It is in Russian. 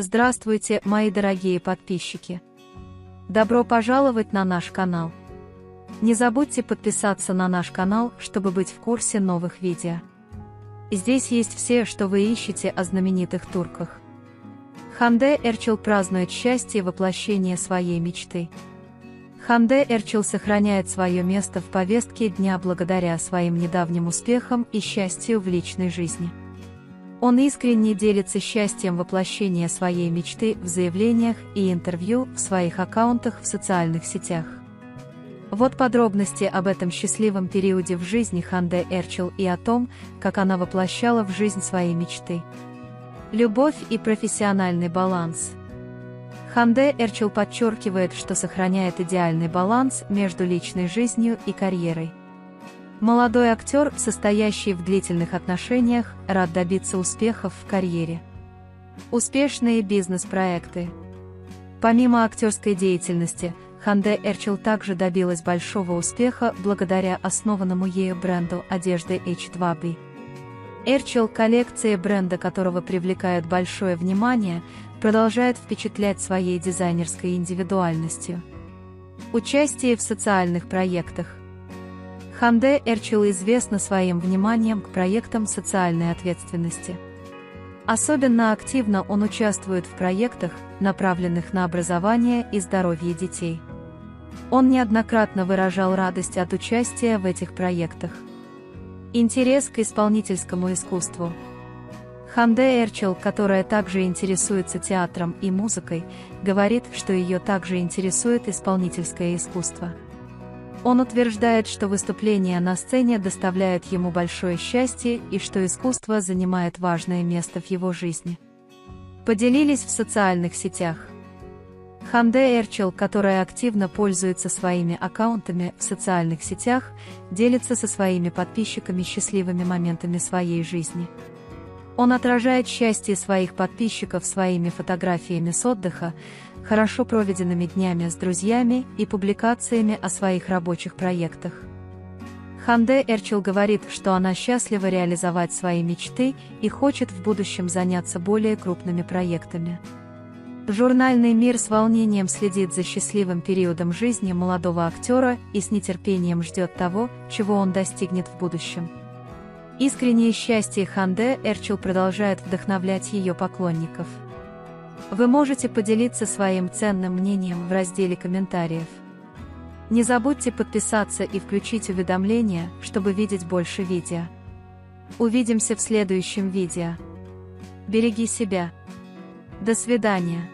Здравствуйте, мои дорогие подписчики! Добро пожаловать на наш канал! Не забудьте подписаться на наш канал, чтобы быть в курсе новых видео. Здесь есть все, что вы ищете о знаменитых турках. Ханде Эрчел празднует счастье воплощения своей мечты. Ханде Эрчел сохраняет свое место в повестке дня благодаря своим недавним успехам и счастью в личной жизни. Он искренне делится счастьем воплощения своей мечты в заявлениях и интервью в своих аккаунтах в социальных сетях. Вот подробности об этом счастливом периоде в жизни Ханде Эрчел и о том, как она воплощала в жизнь свои мечты. Любовь и профессиональный баланс – Ханде Эрчел подчеркивает, что сохраняет идеальный баланс между личной жизнью и карьерой. Молодой актер, состоящий в длительных отношениях, рад добиться успехов в карьере. Успешные бизнес-проекты. Помимо актерской деятельности, Ханде Эрчел также добилась большого успеха благодаря основанному ею бренду одежды H2B. Эрчел – коллекция бренда которого привлекает большое внимание, продолжает впечатлять своей дизайнерской индивидуальностью. Участие в социальных проектах. Ханде Эрчел известна своим вниманием к проектам социальной ответственности. Особенно активно он участвует в проектах, направленных на образование и здоровье детей. Он неоднократно выражал радость от участия в этих проектах. Интерес к исполнительскому искусству – Ханде Эрчел, которая также интересуется театром и музыкой, говорит, что ее также интересует исполнительское искусство. Он утверждает, что выступления на сцене доставляют ему большое счастье и что искусство занимает важное место в его жизни. Поделились в социальных сетях. Ханде Эрчел, которая активно пользуется своими аккаунтами в социальных сетях, делится со своими подписчиками счастливыми моментами своей жизни. Он отражает счастье своих подписчиков своими фотографиями с отдыха, хорошо проведенными днями с друзьями и публикациями о своих рабочих проектах. Ханде Эрчел говорит, что она счастлива реализовать свои мечты и хочет в будущем заняться более крупными проектами. Журнальный мир с волнением следит за счастливым периодом жизни молодого актера и с нетерпением ждет того, чего он достигнет в будущем. Искреннее счастье Ханде Эрчел продолжает вдохновлять ее поклонников. Вы можете поделиться своим ценным мнением в разделе комментариев. Не забудьте подписаться и включить уведомления, чтобы видеть больше видео. Увидимся в следующем видео. Береги себя. До свидания.